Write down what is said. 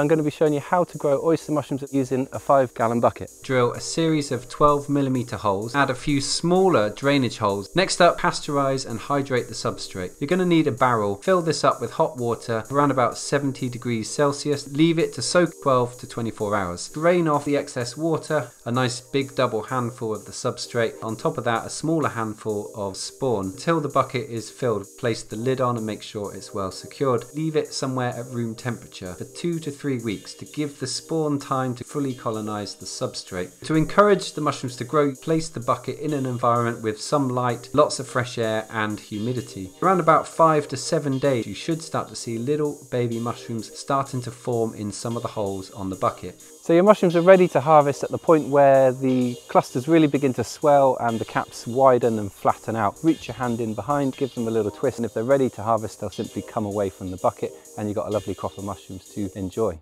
I'm going to be showing you how to grow oyster mushrooms using a 5 gallon bucket. Drill a series of 12 millimeter holes, add a few smaller drainage holes. Next up, pasteurize and hydrate the substrate. You're going to need a barrel. Fill this up with hot water around about 70 degrees Celsius. Leave it to soak 12 to 24 hours. Drain off the excess water, a nice big double handful of the substrate. On top of that, a smaller handful of spawn. Until the bucket is filled, place the lid on and make sure it's well secured. Leave it somewhere at room temperature for two to three weeks to give the spawn time to fully colonize the substrate. To encourage the mushrooms to grow, place the bucket in an environment with some light, lots of fresh air and humidity. Around about five to seven days, you should start to see little baby mushrooms starting to form in some of the holes on the bucket. So your mushrooms are ready to harvest at the point where the clusters really begin to swell and the caps widen and flatten out. Reach your hand in behind, give them a little twist and if they're ready to harvest they'll simply come away from the bucket and you've got a lovely crop of mushrooms to enjoy.